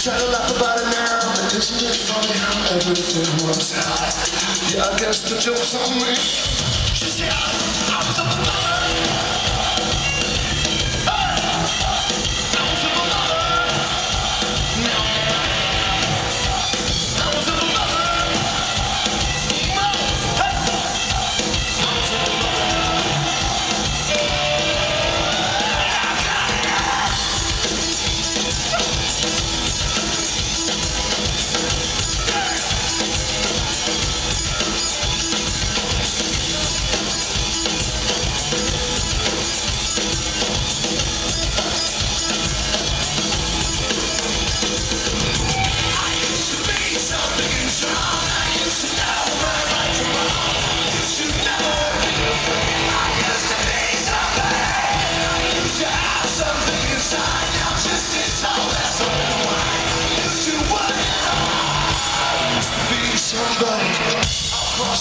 Try to laugh about it now, but isn't it funny how everything works out? Yeah, I guess the joke's on me. She said,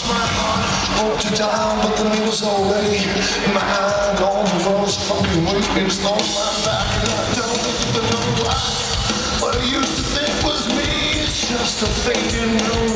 my heart, hope to die But the needle's already mine All of those fucking weekends on my back And I don't even know why. What I used to think was me It's just a fading memory